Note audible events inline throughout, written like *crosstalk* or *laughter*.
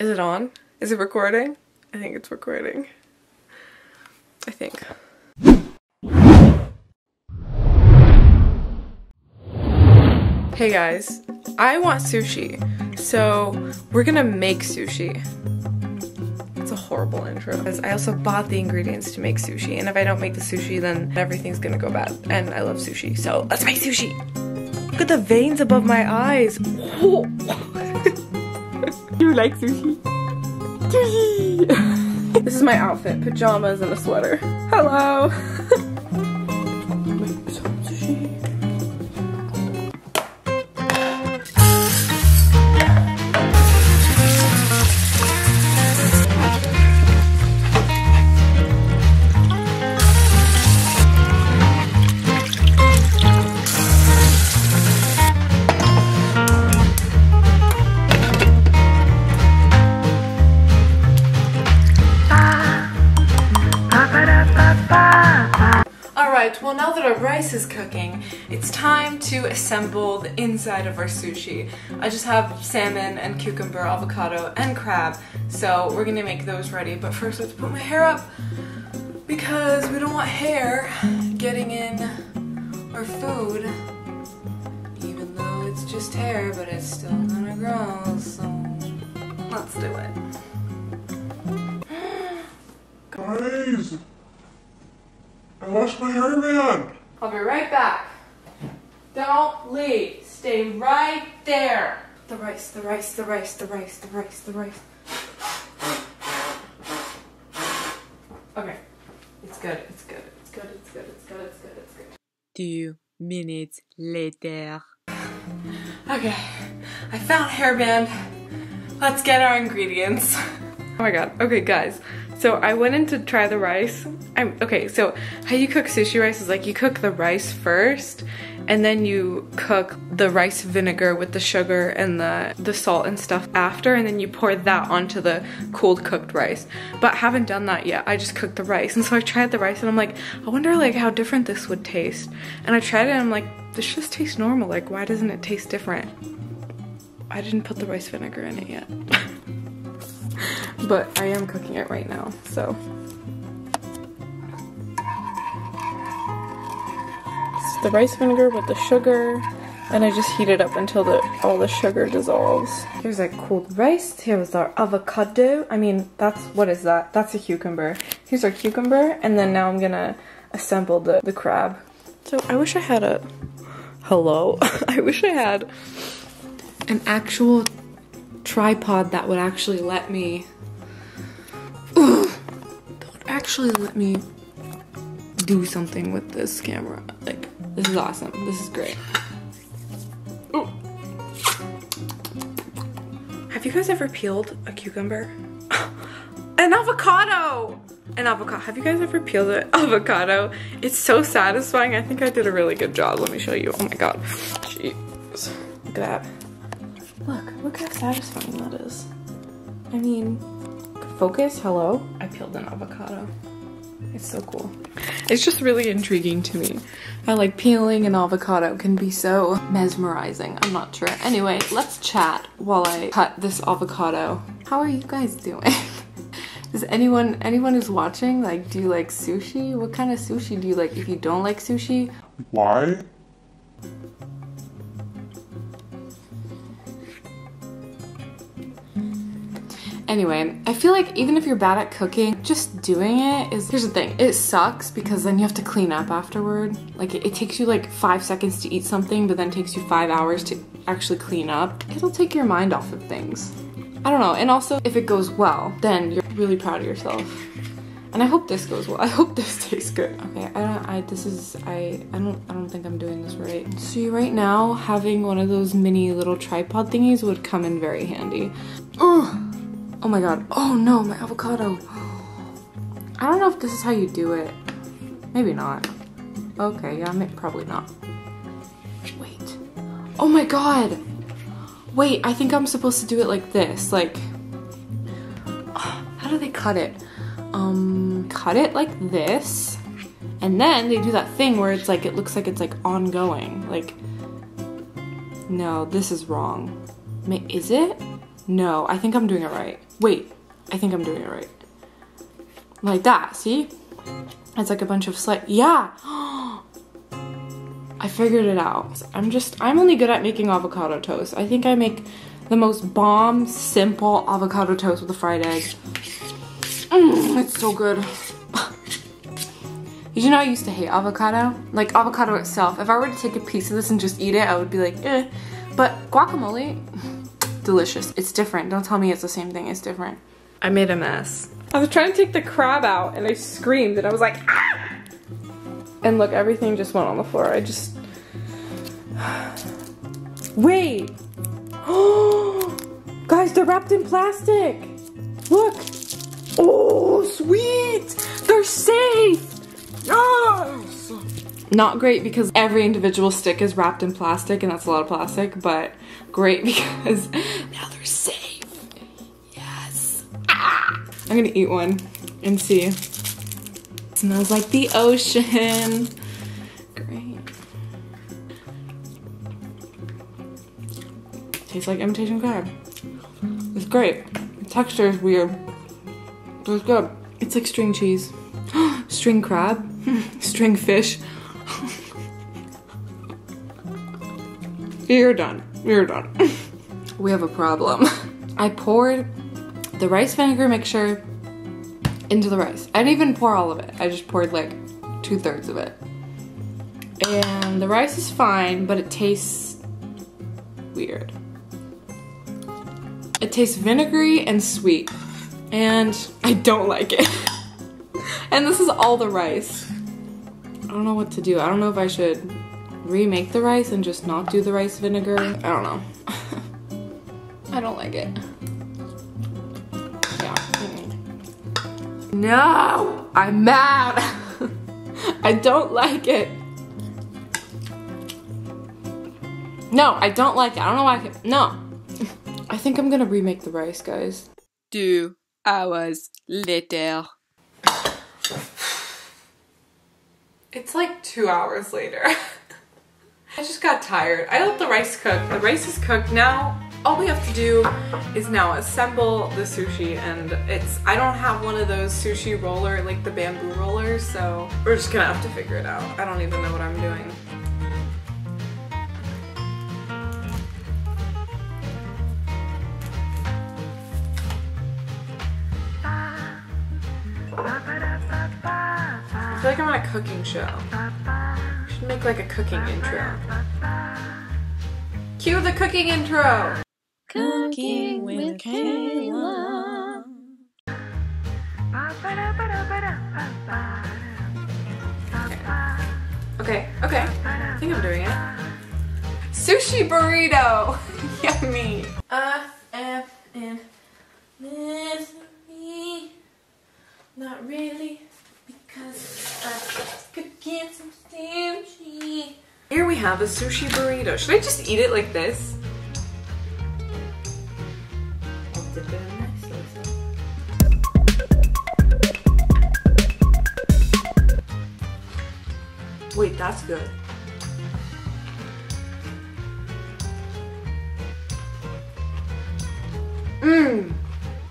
Is it on? Is it recording? I think it's recording. I think. Hey guys, I want sushi, so we're gonna make sushi. It's a horrible intro. Because I also bought the ingredients to make sushi, and if I don't make the sushi, then everything's gonna go bad. And I love sushi, so let's make sushi. Look at the veins above my eyes. You like sushi? Sushi! *laughs* this is my outfit, pajamas and a sweater. Hello! *laughs* rice is cooking, it's time to assemble the inside of our sushi. I just have salmon and cucumber, avocado, and crab, so we're gonna make those ready. But first to put my hair up because we don't want hair getting in our food. Even though it's just hair, but it's still gonna grow, so let's do it. Guys! I lost my hairband! I'll be right back. Don't leave. Stay right there. The rice, the rice, the rice, the rice, the rice, the rice. Okay. It's good, it's good, it's good, it's good, it's good, it's good, it's good. Two minutes later. Okay. I found hairband. Let's get our ingredients. *laughs* Oh my god. Okay, guys. So I went in to try the rice. I'm okay, so how you cook sushi rice is like you cook the rice first and then you cook the rice vinegar with the sugar and the the salt and stuff after and then you pour that onto the cold cooked rice. But I haven't done that yet. I just cooked the rice. And so I tried the rice and I'm like, I wonder like how different this would taste. And I tried it and I'm like, this just tastes normal. Like why doesn't it taste different? I didn't put the rice vinegar in it yet. *laughs* but I am cooking it right now, so. It's the rice vinegar with the sugar, and I just heat it up until the all the sugar dissolves. Here's our cold rice. Here's our avocado. I mean, that's what is that? That's a cucumber. Here's our cucumber, and then now I'm gonna assemble the the crab. So I wish I had a hello. *laughs* I wish I had an actual tripod that would actually let me Ugh, that would actually let me do something with this camera. Like this is awesome. This is great. Ooh. Have you guys ever peeled a cucumber? *laughs* An avocado! An avocado. Have you guys ever peeled an *laughs* avocado? It's so satisfying. I think I did a really good job. Let me show you. Oh my god. Jeez. Look at that. Look, look how satisfying that is. I mean, focus, hello? I peeled an avocado. It's so cool. It's just really intriguing to me. I like peeling an avocado can be so mesmerizing. I'm not sure. Anyway, let's chat while I cut this avocado. How are you guys doing? *laughs* Does anyone anyone who's watching like do you like sushi? What kind of sushi do you like? If you don't like sushi, Why? Anyway, I feel like even if you're bad at cooking, just doing it is, here's the thing, it sucks because then you have to clean up afterward. Like it, it takes you like five seconds to eat something, but then takes you five hours to actually clean up. It'll take your mind off of things. I don't know, and also if it goes well, then you're really proud of yourself. And I hope this goes well. *laughs* I hope this tastes good. Okay, I don't. I this is. I. I don't. I don't think I'm doing this right. See, right now having one of those mini little tripod thingies would come in very handy. Ugh. Oh my god. Oh no, my avocado. I don't know if this is how you do it. Maybe not. Okay, yeah, probably not. Wait. Oh my god. Wait, I think I'm supposed to do it like this. Like, how do they cut it? Um, cut it like this. And then they do that thing where it's like, it looks like it's like ongoing. Like, no, this is wrong. Is it? No, I think I'm doing it right. Wait, I think I'm doing it right. Like that, see? It's like a bunch of slice. Yeah! *gasps* I figured it out. I'm just, I'm only good at making avocado toast. I think I make the most bomb, simple avocado toast with a fried egg. Mm, it's so good. *laughs* Did you know I used to hate avocado? Like avocado itself. If I were to take a piece of this and just eat it, I would be like, eh. But guacamole, delicious. It's different. Don't tell me it's the same thing. It's different. I made a mess. I was trying to take the crab out and I screamed and I was like, ah! And look, everything just went on the floor. I just... *sighs* Wait! Oh! *gasps* Guys, they're wrapped in plastic! Look! Oh, sweet! They're safe! Yes! Not great because every individual stick is wrapped in plastic and that's a lot of plastic, but great *laughs* because now they're safe. Yes. Ah! I'm gonna eat one and see. smells like the ocean. Great. Tastes like imitation crab. It's great. The texture is weird. But it's good. It's like string cheese. *gasps* string crab. *laughs* string fish. *laughs* You're done. You're done. *laughs* we have a problem. I poured the rice vinegar mixture into the rice. I didn't even pour all of it. I just poured like two thirds of it. And the rice is fine, but it tastes weird. It tastes vinegary and sweet. And I don't like it. *laughs* and this is all the rice. I don't know what to do. I don't know if I should remake the rice and just not do the rice vinegar. I don't know. *laughs* I don't like it. Yeah. No! I'm mad! *laughs* I don't like it. No, I don't like it. I don't know why I can- No. *laughs* I think I'm gonna remake the rice, guys. Two hours later. It's like two hours later. I just got tired. I let the rice cook. The rice is cooked now. All we have to do is now assemble the sushi and it's, I don't have one of those sushi roller, like the bamboo rollers, so we're just gonna have to figure it out. I don't even know what I'm doing. I feel like I'm on a cooking show. Should make like a cooking intro. Cue the cooking intro. Cooking with Kayla. Okay, okay. I think I'm doing it. Sushi burrito. *laughs* Yummy. Uh, F and misery. Not really, because I'm cooking some sushi. Here we have a sushi burrito. Should I just eat it like this? Wait, that's good. Mmm,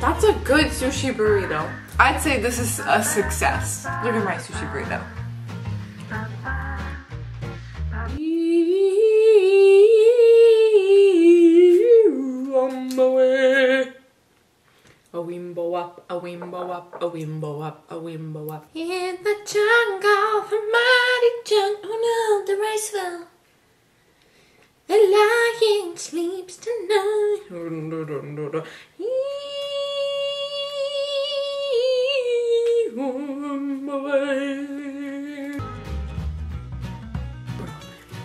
that's a good sushi burrito. I'd say this is a success. Look at my sushi burrito. Up, a wimbo up, a wimbo up. In the jungle, the mighty jungle. Oh no, the rice fell. The lion sleeps tonight. On my way.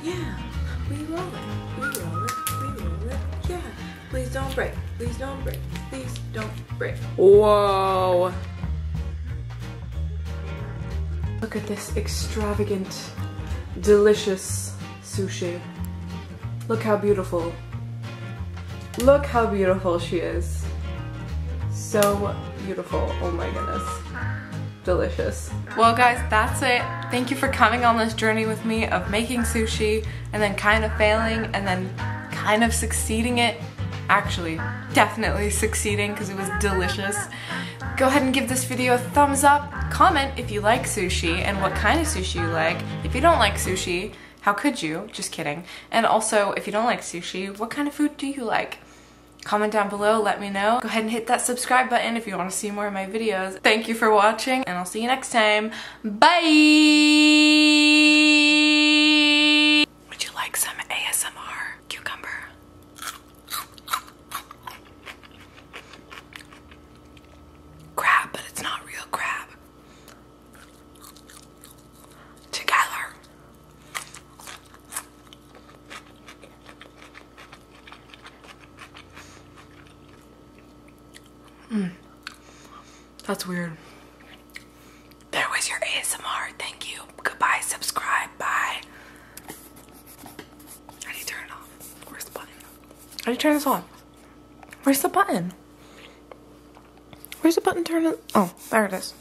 Yeah, we roll it. We roll it. We roll it. Yeah. Please don't break. Please don't break. Please. Whoa. Look at this extravagant, delicious sushi. Look how beautiful. Look how beautiful she is. So beautiful. Oh my goodness. Delicious. Well guys, that's it. Thank you for coming on this journey with me of making sushi and then kind of failing and then kind of succeeding it actually definitely succeeding because it was delicious. Go ahead and give this video a thumbs up. Comment if you like sushi and what kind of sushi you like. If you don't like sushi, how could you? Just kidding. And also, if you don't like sushi, what kind of food do you like? Comment down below, let me know. Go ahead and hit that subscribe button if you want to see more of my videos. Thank you for watching, and I'll see you next time. Bye! Would you like some ASMR cucumber? Crab, but it's not real crab. Together. That's weird. There was your ASMR. Thank you. Goodbye. Subscribe. Bye. How do you turn it off? Where's the button? How do you turn this on? Where's the button? Where's the button turn it? Oh, there it is.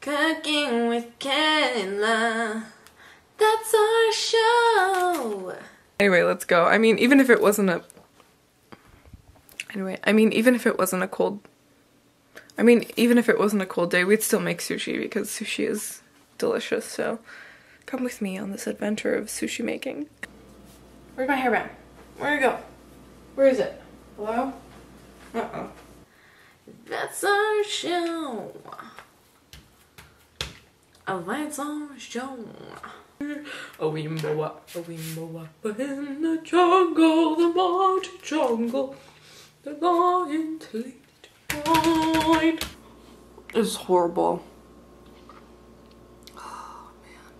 Cooking with Kayla. That's our show. Anyway, let's go. I mean, even if it wasn't a. Anyway, I mean, even if it wasn't a cold. I mean, even if it wasn't a cold day, we'd still make sushi because sushi is delicious. So come with me on this adventure of sushi making. Where's my hairband? Where'd it go? Where is it? Hello? Uh oh. That's our show. A that's our show. A wimboa, a wimboa, in the jungle, the mighty jungle, the lion to lead right. This is horrible. Oh man.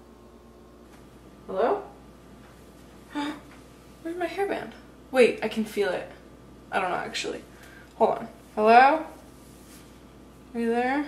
Hello? *gasps* Where's my hairband? Wait, I can feel it. I don't know actually. Hold on. Hello? Are you there?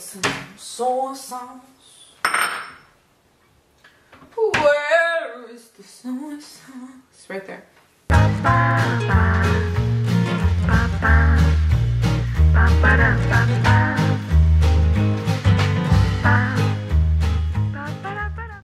make some soul songs. Where is the soul songs? It's right there.